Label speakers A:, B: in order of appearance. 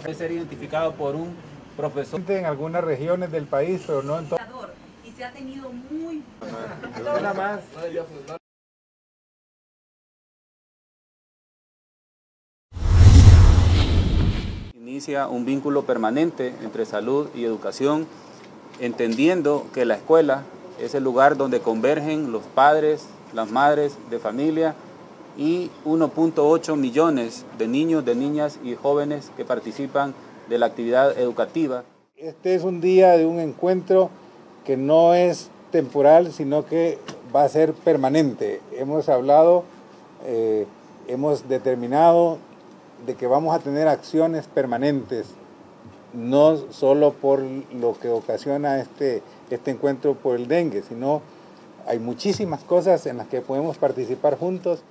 A: Puede ser identificado por un profesor.
B: En algunas regiones del país, pero no en todas.
C: Y se ha tenido muy...
B: Nada más.
A: Inicia un vínculo permanente entre salud y educación, entendiendo que la escuela es el lugar donde convergen los padres, las madres de familia y 1.8 millones de niños, de niñas y jóvenes que participan de la actividad educativa.
B: Este es un día de un encuentro que no es temporal, sino que va a ser permanente. Hemos hablado, eh, hemos determinado de que vamos a tener acciones permanentes, no solo por lo que ocasiona este, este encuentro por el dengue, sino hay muchísimas cosas en las que podemos participar juntos